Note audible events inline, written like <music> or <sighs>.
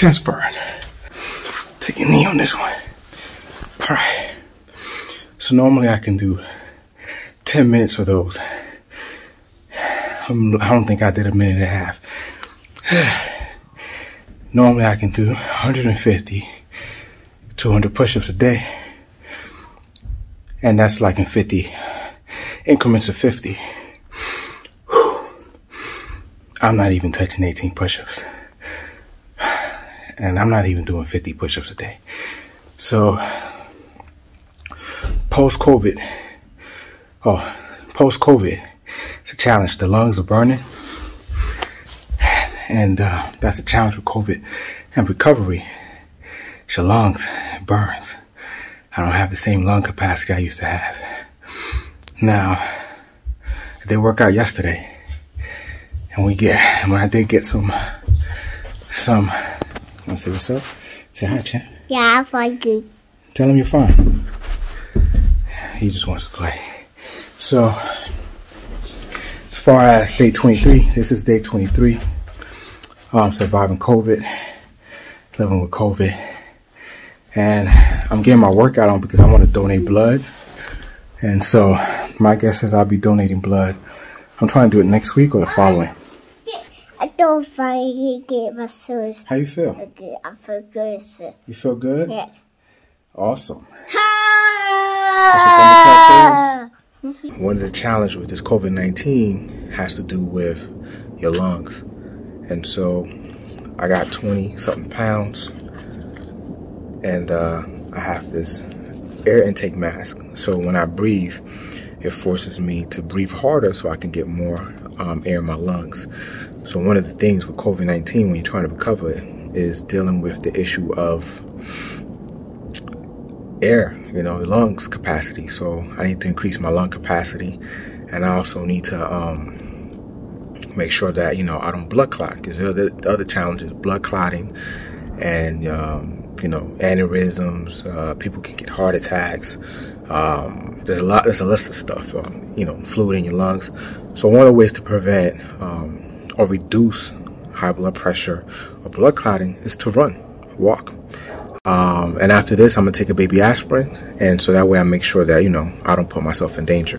chest burn. Take a knee on this one. All right. So normally I can do 10 minutes of those. I'm, I don't think I did a minute and a half. <sighs> Normally I can do 150, 200 push-ups a day. And that's like in 50 increments of 50. Whew. I'm not even touching 18 push-ups. And I'm not even doing 50 push-ups a day. So post-COVID, oh, post-COVID, it's a challenge. The lungs are burning. And uh, that's a challenge with COVID and recovery. It's your lungs, burns. I don't have the same lung capacity I used to have. Now, I did work out yesterday. And we get, when I did get some, some, wanna say what's up? Say hi, champ. Yeah, I'm fine, good. Tell him you're fine. He just wants to play. So, as far as day 23, this is day 23. I'm surviving COVID, living with COVID. And I'm getting my workout on because I want to donate blood. And so, my guess is I'll be donating blood. I'm trying to do it next week or the following. I don't find get my source. How you feel? Okay, I feel good, sir. You feel good? Yeah. Awesome. One of the challenges with this COVID 19 has to do with your lungs. And so I got 20 something pounds and uh, I have this air intake mask. So when I breathe, it forces me to breathe harder so I can get more um, air in my lungs. So one of the things with COVID-19 when you're trying to recover is dealing with the issue of air, you know, lungs capacity. So I need to increase my lung capacity and I also need to um, make sure that, you know, I don't blood clot because the other challenge is blood clotting and, um, you know, aneurysms, uh, people can get heart attacks. Um, there's a lot, there's a list of stuff, um, you know, fluid in your lungs. So one of the ways to prevent um, or reduce high blood pressure or blood clotting is to run, walk. Um, and after this, I'm gonna take a baby aspirin, and so that way I make sure that you know I don't put myself in danger.